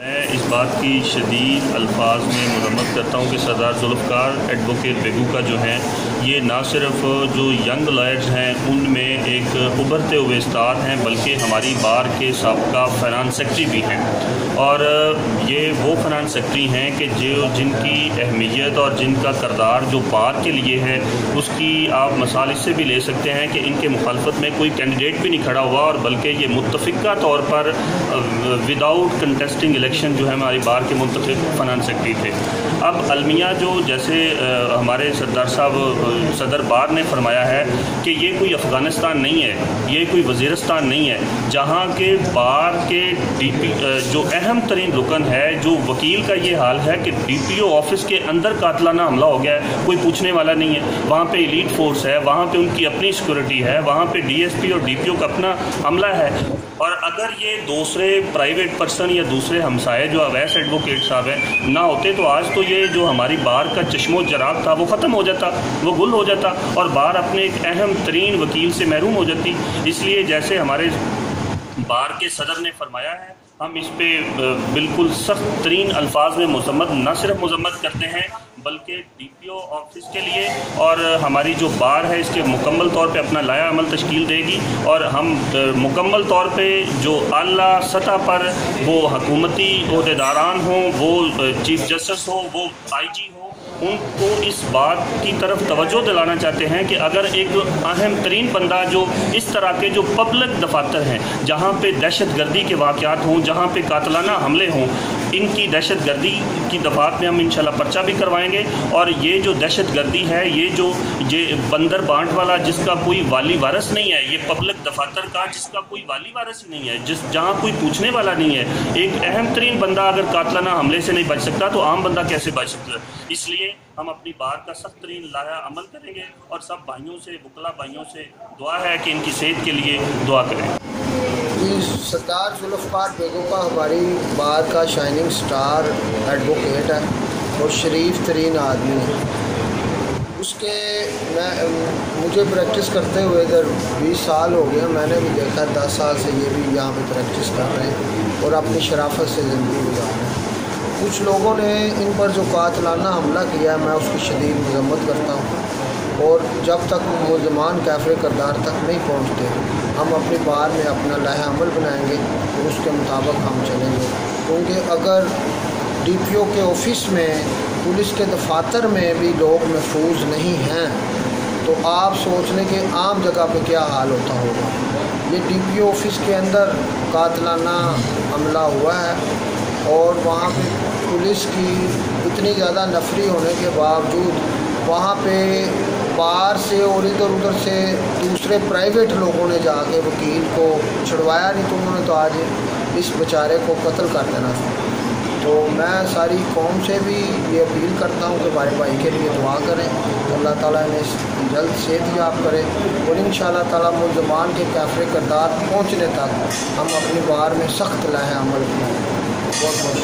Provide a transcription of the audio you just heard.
میں اس بات کی شدید الفاظ میں مذمت کرتا ہوں کہ سردار ذوالفقار ایڈوکیٹ بیگو کا جو ہیں یہ نہ صرف جو ینگ لائرز ہیں ان میں ایک ابھرتے ہوئے استاد ہیں، بلکہ ہماری بار کے سابقہ فنانس سیکٹری بھی ہیں۔ اور یہ وہ فنانس سیکٹری ہیں کہ جو جن کی اہمیت اور جن کا کردار جو بار کے لیے ہے، اس کی آپ مثال اس سے بھی لے سکتے ہیں کہ ان کے مخالفت میں کوئی کینڈیڈیٹ بھی نہیں کھڑا ہوا اور بلکہ یہ متفقہ طور پر وداؤٹ کنٹیسٹنگ الیکشن جو ہے ہماری بار کے منتخب فنان سیکٹری تھے۔ اب المیہ جو جیسے ہمارے سردار صاحب صدر بار نے فرمایا ہے کہ یہ کوئی افغانستان نہیں ہے، یہ کوئی وزیرستان نہیں ہے، جہاں کے بار کے ڈی پی جو اہم ترین رکن ہے، جو وکیل کا یہ حال ہے کہ ڈی پی او آفس کے اندر قاتلانہ حملہ ہو گیا ہے، کوئی پوچھنے والا نہیں ہے۔ وہاں پہ ایلیٹ فورس ہے، وہاں پہ ان کی اپنی سیکورٹی ہے، وہاں پہ ڈی ایس پی اور ڈی پی او کا اپنا عملہ ہے۔ اور اگر یہ دوسرے پرائیویٹ پرسن یا دوسرے ہمسائے جو اویس ایڈوکیٹ صاحب ہیں نہ ہوتے تو آج تو یہ جو ہماری بار کا چشم و جراب تھا وہ ختم ہو جاتا، وہ گل ہو جاتا اور بار اپنے ایک اہم ترین وکیل سے محروم ہو جاتی۔ اس لیے جیسے ہمارے بار کے صدر نے فرمایا ہے، ہم اس پہ بالکل سخت ترین الفاظ میں مذمت، نہ صرف مذمت کرتے ہیں، بلکہ ڈی پی او آفس کے لیے اور ہماری جو بار ہے، اس کے مکمل طور پہ اپنا لایا عمل تشکیل دے گی۔ اور ہم مکمل طور پہ جو اعلیٰ سطح پر وہ حکومتی عہدیداران ہوں، وہ چیف جسٹس ہو وہ آئی جی ہو ان کو اس بات کی طرف توجہ دلانا چاہتے ہیں کہ اگر ایک اہم ترین بندہ جو اس طرح کے جو پبلک دفاتر ہیں، جہاں پہ دہشت گردی کے واقعات ہوں، جہاں پہ قاتلانہ حملے ہوں ان کی دہشت گردی کی دفات میں ہم انشاءاللہ پرچہ بھی کروائیں گے اور یہ جو دہشت گردی ہے، یہ جو یہ بندر بانٹ والا جس کا کوئی والی وارث نہیں ہے، یہ پبلک دفاتر کا جس کا کوئی والی وارث نہیں ہے، جس جہاں کوئی پوچھنے والا نہیں ہے، ایک اہم ترین بندہ اگر قاتلانہ حملے سے نہیں بچ سکتا تو عام بندہ کیسے بچ سکتا ہے؟ اس لیے ہم اپنی بات کا سخت ترین لایا عمل کریں گے اور سب بھائیوں سے بکلا بھائیوں سے دعا ہے کہ ان کی صحت کے لیے دعا کریں۔ جی ستار ذوالفقار بیگو کا ہماری بات کا شائننگ سٹار ایڈوکیٹ ہے اور شریف ترین آدمی ہے اس کے میں، مجھے پریکٹس کرتے ہوئے ادھر بیس سال ہو گیا، میں نے بھی دیکھا دس سال سے یہ بھی یہاں پہ پریکٹس کر رہے ہیں اور اپنی شرافت سے زندگی گزار رہے ہیں۔ کچھ لوگوں نے ان پر جو قاتلانہ حملہ کیا ہے، میں اس کی شدید مذمت کرتا ہوں۔ اور جب تک ملزمان کیفر کردار تک نہیں پہنچتے، ہم اپنی بار میں اپنا لائحہ عمل بنائیں گے اور اس کے مطابق ہم چلیں گے۔ کیونکہ اگر ڈی پی او کے آفس میں، پولیس کے دفاتر میں بھی لوگ محفوظ نہیں ہیں، تو آپ سوچ لیں کہ عام جگہ پہ کیا حال ہوتا ہوگا؟ یہ ڈی پی او آفس کے اندر قاتلانہ حملہ ہوا ہے اور وہاں پہ پولیس کی اتنی زیادہ نفری ہونے کے باوجود وہاں پہ باہر سے اور ادھر ادھر سے دوسرے پرائیویٹ لوگوں نے جا کے وکیل کو چھڑوایا نہیں تو انہوں نے تو آج اس بیچارے کو قتل کر دینا تھا۔ تو میں ساری قوم سے بھی یہ اپیل کرتا ہوں کہ ہمارے بھائی کے لیے دعا کریں۔ اللہ تعالیٰ انہیں جلد صحت یاب کرے اور ان شاء اللہ تعالیٰ ملزمان کے کیفر کردار پہنچنے تک ہم اپنی بار میں سخت لائیں عمل کریں بہت بہت